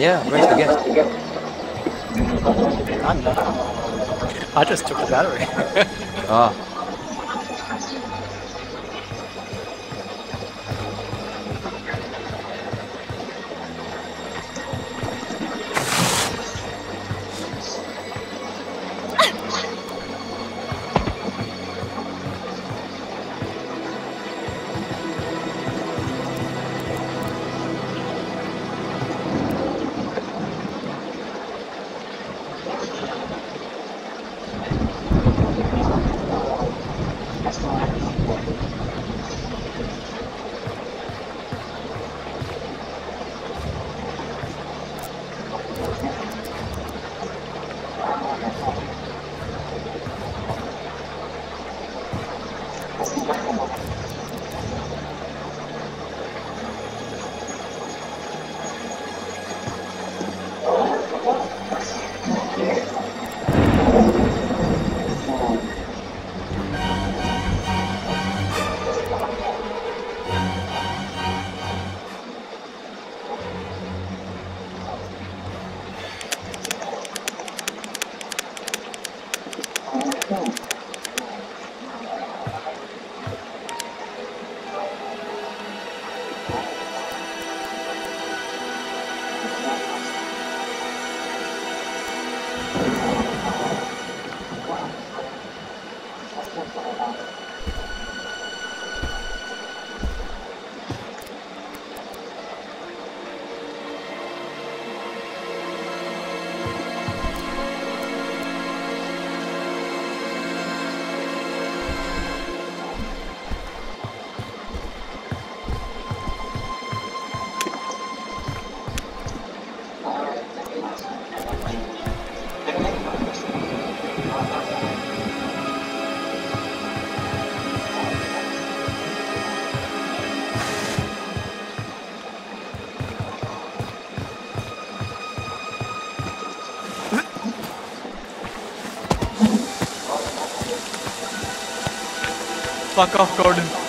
Yeah, rest again. I just took the battery. Ah. Fuck off, Gordon.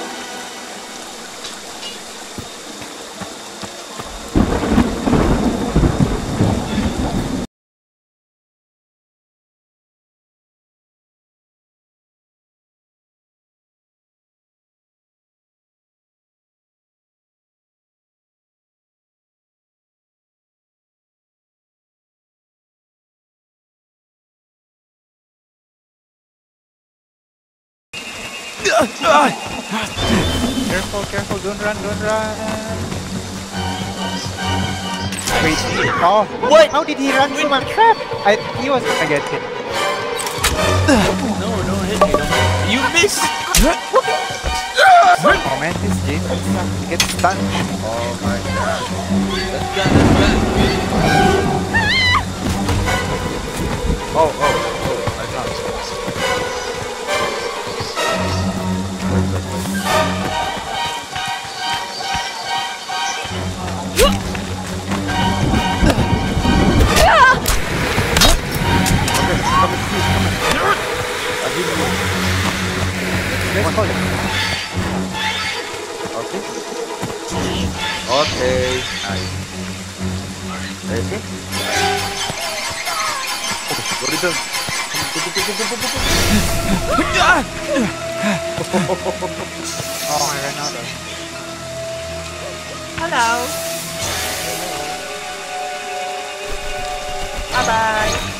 Careful, careful, don't run, don't run. Wait, oh, what? How did he run through my trap? I, he was gonna get hit. No, don't hit me, don't hit me. You missed! Oh man, this game gets stunned. Oh my god. Let's call it. Okay. Okay. Nice. Ready? What are you doing? Oh, I ran out of. Hello. Bye bye. Bye.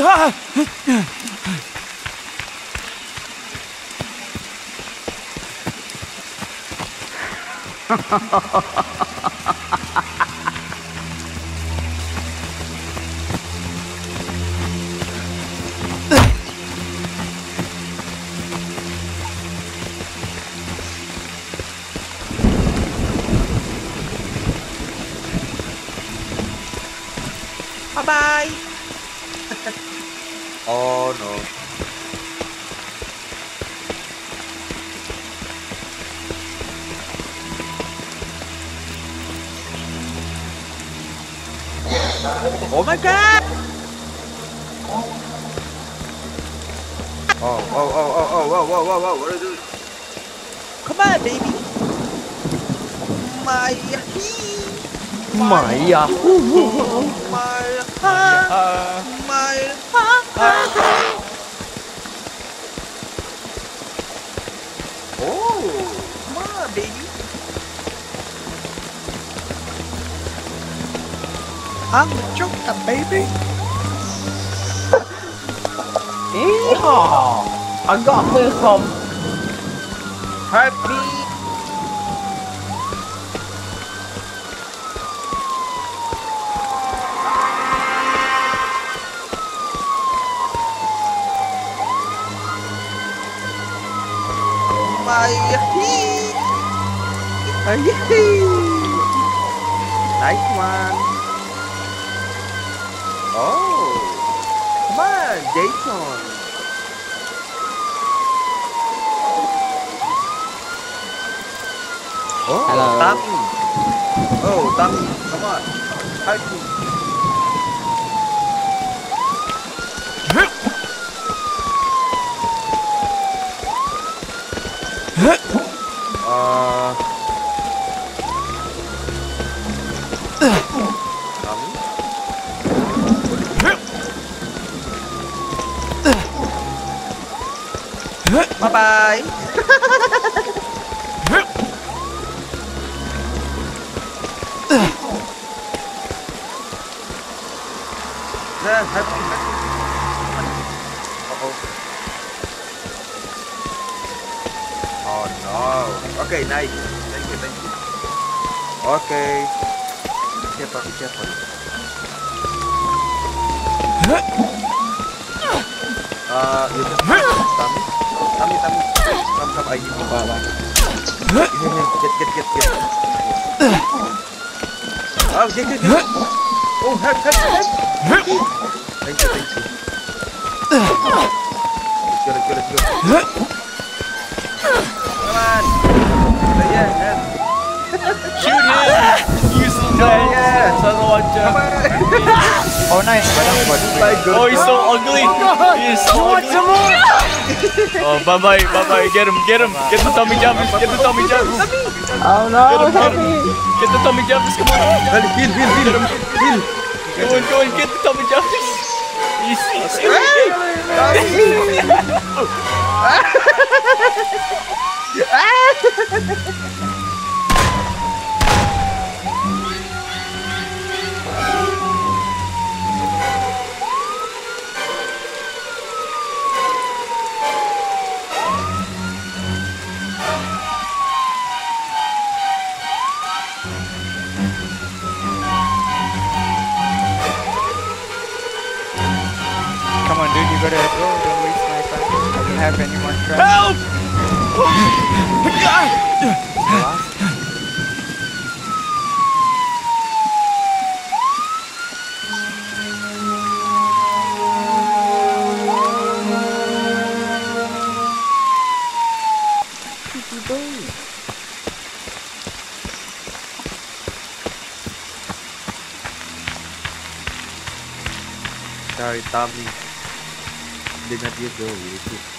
哈哈哈哈哈！哈，拜拜。Oh no. Oh my god! Oh, oh, oh, oh, oh, whoa, whoa, whoa, whoa, what are you doing? Come on, baby. My uh, my heart, my heart. I'm the joker, baby. Yeehaw! I got me some. Help me! My heat. Nice one! Oh! Come on, Jason! Oh, Hello. Tommy! Oh, Tommy, come on! Help me! Uh, Tommy? Bye bye. Yeah, help Oh no. Okay, nice. Thank you, thank you. Okay. Be careful, be careful. Uh, you just Tommy? Tommy, Tommy. Come, come, I give you. Bye bye. Here, here, Get, get, get, get. Oh, get, get, get. Oh, help, help, help. Thank you, thank you. Let's go, let's go, let's go. Shoot him! You son of Yeah. son of a Come bitch. on. Oh nice. Oh, he's so ugly. He is so ugly. Oh, bye bye, bye bye. Get him, get him. Get the tummy jumps. Get the tummy jumps. Oh Get no, him, get him. Get the tummy jumps. Come on. Heal, heal, heal, heal. Go on, go on. Get the tummy jumps. He's, he's Come have any more traps. Help! Sorry, Tommy. Did not you go with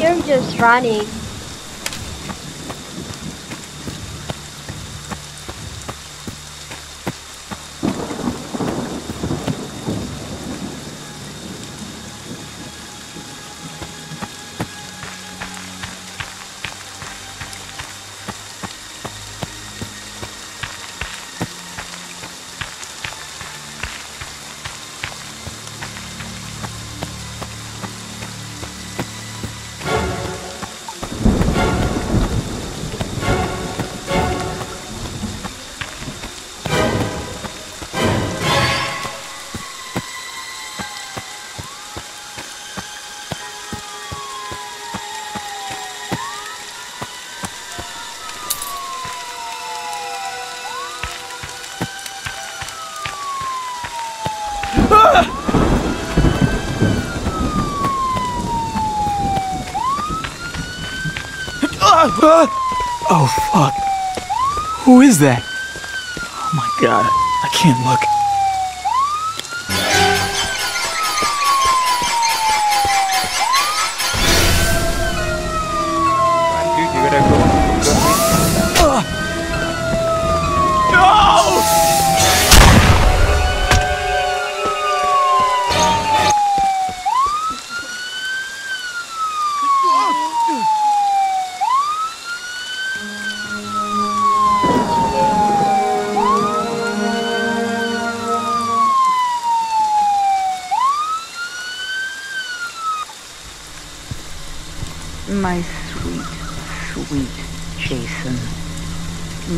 You're just running. Oh, fuck. Who is that? Oh my god. I can't look. My sweet, sweet Jason.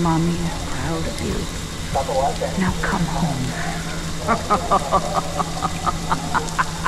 Mommy is proud of you. Now come home.